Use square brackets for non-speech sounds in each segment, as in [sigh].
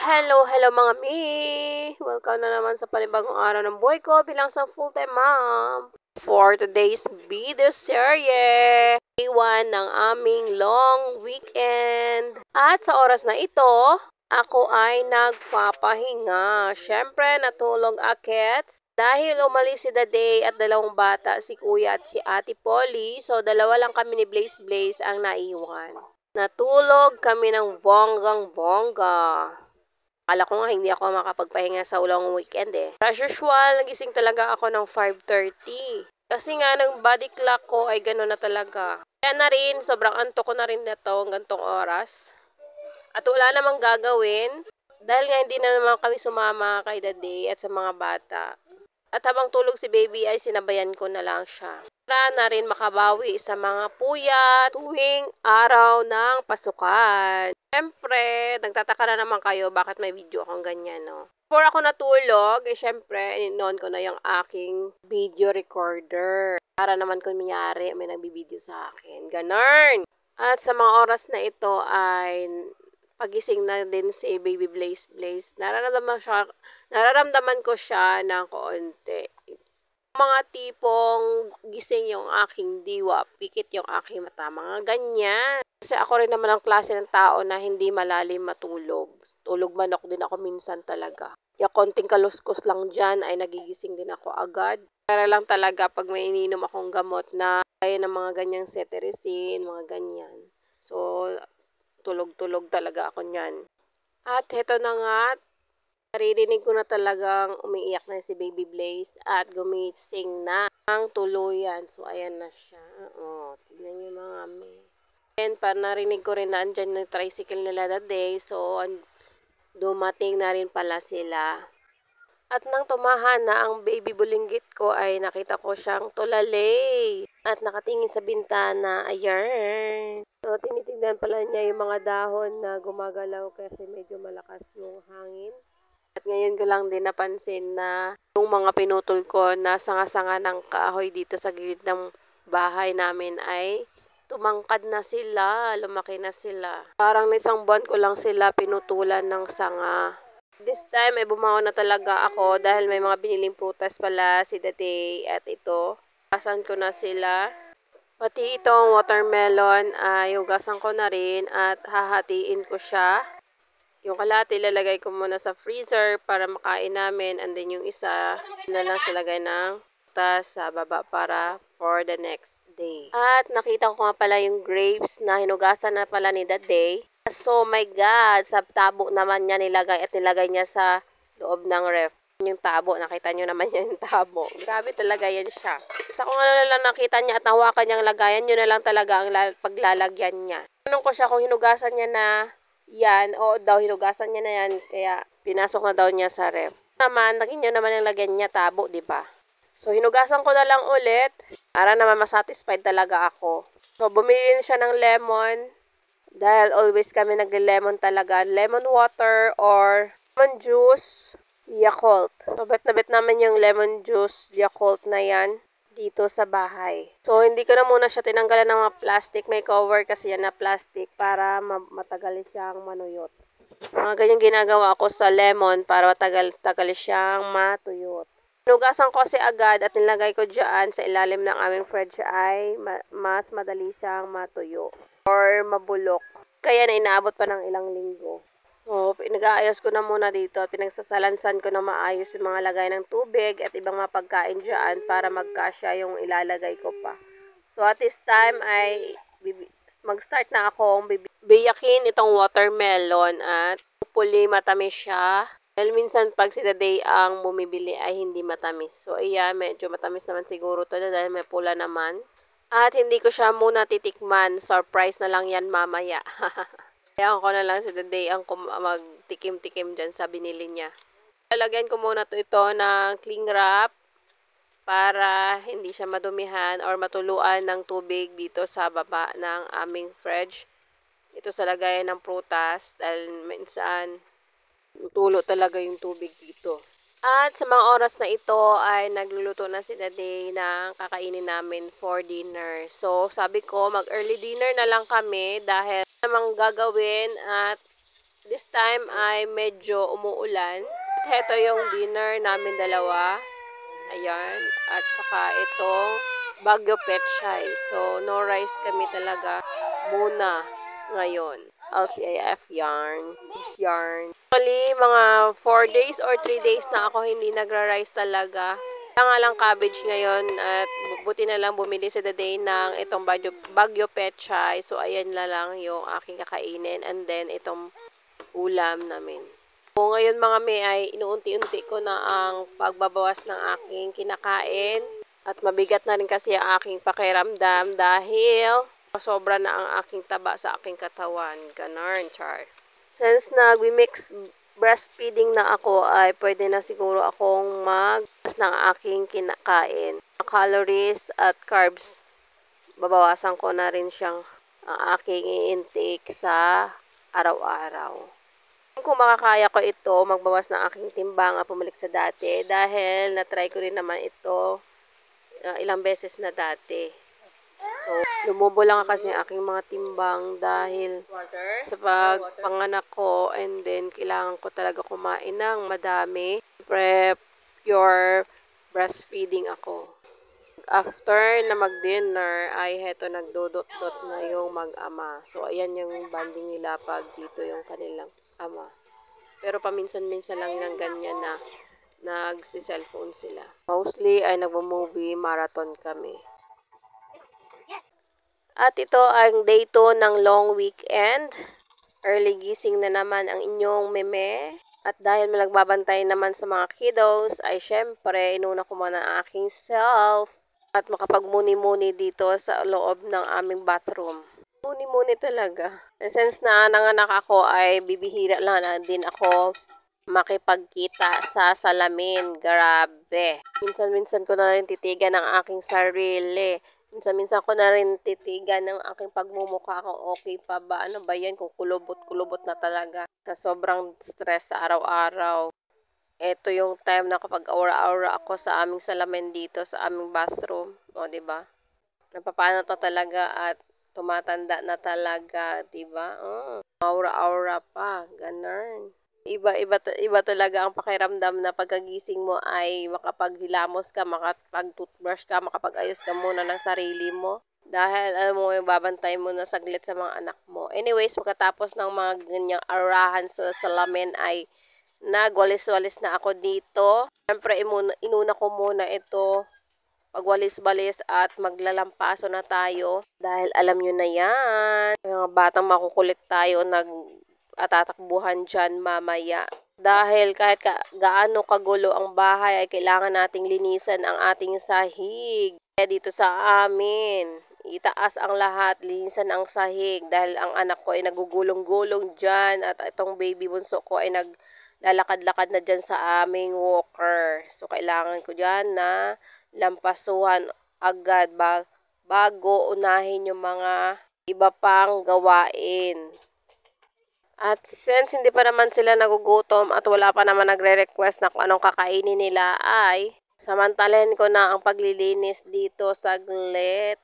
Hello, hello mga mi! Welcome na naman sa panibagong araw ng buhay ko bilang isang full-time mom. For today's video serye, iwan ng aming long weekend. At sa oras na ito, ako ay nagpapahinga. Siyempre, natulog akets. Dahil umalis si Daday at dalawang bata, si Kuya at si Ate Polly, so dalawa lang kami ni Blaze Blaze ang naiwan. Natulog kami ng bonggang bongga. Akala ko nga hindi ako makapagpahinga sa ulang weekend eh. As usual, nagising talaga ako ng 5.30. Kasi nga, ng body clock ko ay gano'n na talaga. Kaya na rin, sobrang anto ko na rin na to gantong oras. At wala namang gagawin. Dahil nga hindi na naman kami sumama kay Daday at sa mga bata. At habang tulog si baby ay sinabayan ko na lang siya. Para na rin makabawi sa mga puyat tuwing araw ng pasukan. Siyempre, nagtataka na naman kayo bakit may video akong ganyan, no? Before ako natulog, eh, syempre, noon ko na yung aking video recorder. Para naman kung nangyari, may nagbibideo sa akin. Ganun! At sa mga oras na ito ay pagising na din si Baby Blaze Blaze. Nararamdaman, siya, nararamdaman ko siya ng konti. Mga tipong gising yung aking diwa, pikit yung aking mata, mga ganyan. Kasi ako rin naman ang klase ng tao na hindi malalim matulog. Tulog manok din ako minsan talaga. Yung konting kaluskos lang dyan ay nagigising din ako agad. Para lang talaga pag may ininom akong gamot na kaya ng mga ganyang cetirizine, mga ganyan. So, tulog-tulog talaga ako niyan. At heto na nga, naririnig ko na talagang umiiyak na si Baby Blaze at gumising na ang tuluyan. So, ayan na siya. Oh, tignan niyo mga me. And pa narinig ko rin na andyan ng tricycle nila that day. So, dumating na rin pala sila. At nang tumahan na ang baby bulinggit ko ay nakita ko siyang tulalay. At nakatingin sa bintana, ayan. So, tinitignan pala niya yung mga dahon na gumagalaw kasi medyo malakas yung hangin. At ngayon ko lang din napansin na yung mga pinutol ko na sanga-sanga ng kahoy dito sa gilid ng bahay namin ay tumangkad na sila, lumaki na sila. Parang isang buwan ko lang sila pinutulan ng sanga. This time ay bumangon na talaga ako dahil may mga biniling prutas pala si Date at ito. Hugasan ko na sila. Pati itong watermelon ay hugasan ko na rin at hahatiin ko siya. Yung kalahati ilalagay ko muna sa freezer para makain namin and then yung isa na lang silagay ng tas sa baba para for the next day. At nakita ko nga pala yung grapes na hinugasan na pala ni Day. So my God, sa tabo naman niya nilagay at nilagay niya sa loob ng ref. Yung tabo, nakita niyo naman [laughs] yung tabo. Grabe talaga yan siya. Sa kung ano lang nakita niya at nahawakan niyang lagayan, yun na lang talaga ang paglalagyan niya. Tanong ko siya kung hinugasan niya na yan, o daw hinugasan niya na yan, kaya pinasok na daw niya sa ref. Naman, naging yun naman yung lagyan niya tabo, ba? So, hinugasan ko na lang ulit para naman masatisfied talaga ako. So, bumili siya ng lemon, dahil always kami nag-lemon talaga. Lemon water or lemon juice, Yakult. So, bet na bet namin yung lemon juice, Yakult na yan dito sa bahay. So, hindi ko na muna siya tinanggalan ng mga plastic. May cover kasi yan na plastic para matagal siyang manuyot. Mga ganyan ginagawa ko sa lemon para matagal-tagal siyang matuyot. Nugasan ko kasi agad at nilagay ko dyan sa ilalim ng aming fridge ay ma mas madali siyang matuyo or mabulok. Kaya na inaabot pa ng ilang linggo. So, pinag-aayos ko na muna dito at pinagsasalansan ko na maayos yung mga lagay ng tubig at ibang mga pagkain dyan para magkasya yung ilalagay ko pa. So, at this time ay mag-start na akong biyakin itong watermelon at hopefully matamis siya dahil minsan pag si Day ang bumibili ay hindi matamis. So ayan, medyo matamis naman siguro to dahil may pula naman. At hindi ko siya muna titikman. Surprise na lang yan mamaya. [laughs] Kaya ko na lang si Day ang magtikim-tikim dyan sa binili niya. Lalagyan ko muna to ito ng cling wrap para hindi siya madumihan or matuluan ng tubig dito sa baba ng aming fridge. Ito sa lagayan ng prutas dahil minsan tulo talaga yung tubig dito. At sa mga oras na ito ay nagluluto na si Daddy ng kakainin namin for dinner. So sabi ko mag early dinner na lang kami dahil namang gagawin at This time ay medyo umuulan. Heto yung dinner namin dalawa. Ayan. At saka itong Baguio Pechay. So, no rice kami talaga muna ngayon. LCIF yarn. Yarn. Actually, mga 4 days or 3 days na ako hindi nagra-rice talaga. Kaya nga lang cabbage ngayon at buti na lang bumili sa the day ng itong Baguio, Baguio Pechay. So, ayan na lang yung aking kakainin. And then, itong ulam namin. So, ngayon mga may ay inuunti-unti ko na ang pagbabawas ng aking kinakain. At mabigat na rin kasi ang aking pakiramdam dahil sobra na ang aking taba sa aking katawan. Ganon, char. Since nag-mix breastfeeding na ako ay pwede na siguro akong mag ng aking kinakain. Calories at carbs, babawasan ko na rin siyang ang aking intake sa araw-araw. Kung makakaya ko ito, magbawas ng aking timbang at pumalik sa dati dahil na-try ko rin naman ito uh, ilang beses na dati. So, lumubo lang kasi aking mga timbang dahil sa pagpanganak ko and then kailangan ko talaga kumain ng madami. Prep your breastfeeding ako. After na mag-dinner ay heto nagdodot-dot na yung mag-ama. So, ayan yung banding nila pag dito yung kanilang ama. Pero paminsan-minsan lang ng ganyan na nagsi-cellphone sila. Mostly ay nagmo-movie marathon kami. At ito ang day 2 ng long weekend. Early gising na naman ang inyong meme. At dahil malagbabantay naman sa mga kiddos, ay syempre, inuna ko muna ang aking self at makapagmuni-muni dito sa loob ng aming bathroom. Muni-muni talaga. Since na nanganak ako ay bibihira lang na din ako makipagkita sa salamin. Grabe. Minsan-minsan ko na rin titigan ang aking sarili. Minsan-minsan ko na rin titigan ng aking pagmumukha kung okay pa ba. Ano ba yan kung kulubot-kulubot na talaga. Sa sobrang stress sa araw-araw. Ito yung time na kapag aura-aura ako sa aming salamin dito sa aming bathroom. O, ba diba? Napapano to talaga at tumatanda na talaga, 'di ba? Oh, aura-aura pa, ganun. Iba iba iba talaga ang pakiramdam na pagkagising mo ay makapaghilamos ka, makapag-toothbrush ka, makapag-ayos ka muna ng sarili mo. Dahil alam mo, yung babantay mo na saglit sa mga anak mo. Anyways, pagkatapos ng mga ganyang arahan sa salamin ay nagwalis-walis na ako dito. Siyempre, inuna ko muna ito magwalis-balis at maglalampaso na tayo. Dahil alam nyo na yan, mga batang makukulit tayo nag atatakbuhan dyan mamaya. Dahil kahit ka, gaano kagulo ang bahay ay kailangan nating linisan ang ating sahig. Kaya dito sa amin, itaas ang lahat, linisan ang sahig dahil ang anak ko ay nagugulong-gulong dyan at itong baby bunso ko ay naglalakad-lakad na dyan sa aming walker. So, kailangan ko dyan na lampasuhan agad bago unahin yung mga iba pang gawain. At since hindi pa naman sila nagugutom at wala pa naman nagre-request na kung anong kakainin nila ay samantalin ko na ang paglilinis dito saglit.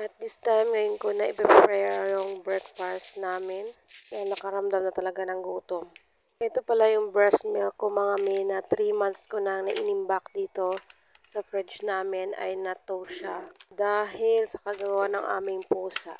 At this time, ngayon ko na i-prepare yung breakfast namin. Kaya nakaramdam na talaga ng gutom. Ito pala yung breast milk ko mga may na 3 months ko na nainimbak dito sa fridge namin ay nato siya. Dahil sa kagawa ng aming pusa.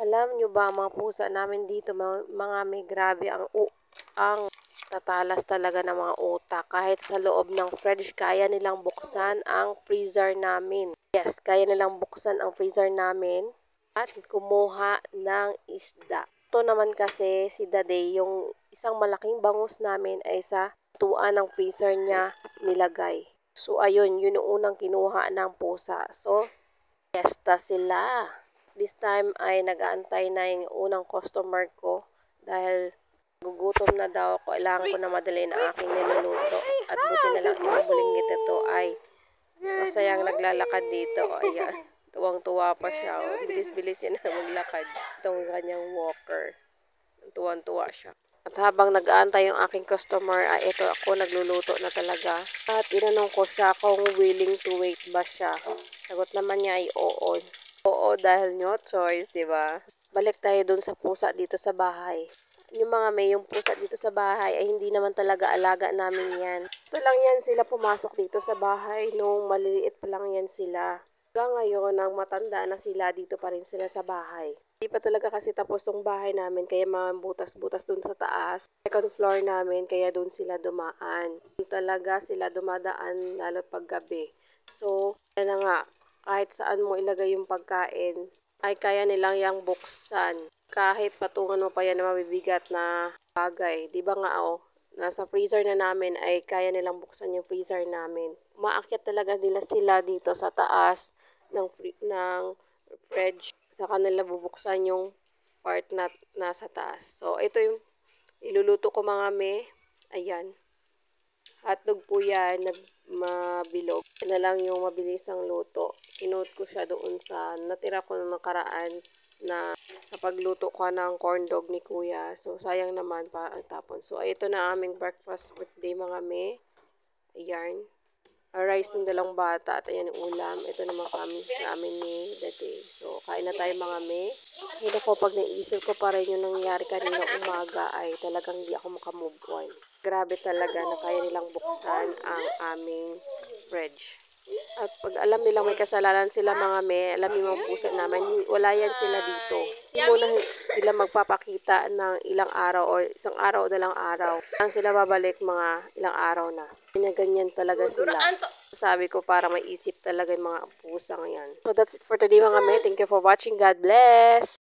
Alam nyo ba mga pusa namin dito mga, mga may grabe ang u ang tatalas talaga ng mga utak. Kahit sa loob ng fridge, kaya nilang buksan ang freezer namin. Yes, kaya nilang buksan ang freezer namin at kumuha ng isda. Ito naman kasi si Dade, yung isang malaking bangus namin ay sa tuan ng freezer niya nilagay. So ayun, yun yung unang kinuha ng pusa. So, yesta sila. This time ay nag-aantay na yung unang customer ko dahil gugutom na daw ako. Kailangan ko na madali na aking niluluto. At buti na lang ipabulinggit ito ay masayang naglalakad dito. [laughs] Ayan. Tuwang-tuwa pa siya. Bilis-bilis niya na maglakad. Itong kanyang walker. Tuwang-tuwa siya. At habang nag-aantay yung aking customer, ay ito ako nagluluto na talaga. At inanong ko siya kung willing to wait ba siya. Sagot naman niya ay oo. Oo dahil no choice, di ba? Balik tayo dun sa pusa dito sa bahay. Yung mga may pusa dito sa bahay ay hindi naman talaga alaga namin yan. Ito lang yan sila pumasok dito sa bahay nung maliliit pa lang yan sila. Hanggang ngayon, nang matanda na sila, dito pa rin sila sa bahay. Hindi pa talaga kasi tapos tong bahay namin, kaya mga butas-butas dun sa taas. Second floor namin, kaya dun sila dumaan. Dun talaga sila dumadaan, lalo pag gabi. So, yan na nga, kahit saan mo ilagay yung pagkain, ay kaya nilang yang buksan. Kahit patungan mo pa yan na mabibigat na bagay. Di ba nga, oh, nasa freezer na namin ay kaya nilang buksan yung freezer namin. Maakyat talaga nila sila dito sa taas ng, ng fridge. Sa kanila bubuksan yung part na nasa taas. So, ito yung iluluto ko mga me. Ayan. Hotdog po yan na mabilog. Yan na lang yung mabilis ang luto. Kinote ko siya doon sa natira ko ng nakaraan na sa pagluto ko ng corn dog ni kuya. So, sayang naman pa ang tapon. So, ito na aming breakfast birthday mga me. Ayan. A rice ng dalawang bata at ayan yung ulam. Ito naman kami sa amin ni Dati. So, kain na tayo mga me. Hindi ko pag naisip ko pa rin yung nangyari kanina umaga ay talagang di ako makamove on. Grabe talaga na kaya nilang buksan ang aming fridge. At pag alam nilang may kasalanan sila mga me, alam yung mga pusa namin, wala yan sila dito. Hindi muna sila magpapakita ng ilang araw o isang araw o dalang araw. Lang sila babalik mga ilang araw na. Ganyan talaga sila. Sabi ko para may isip talaga yung mga pusang yan. So that's it for today mga me. Thank you for watching. God bless!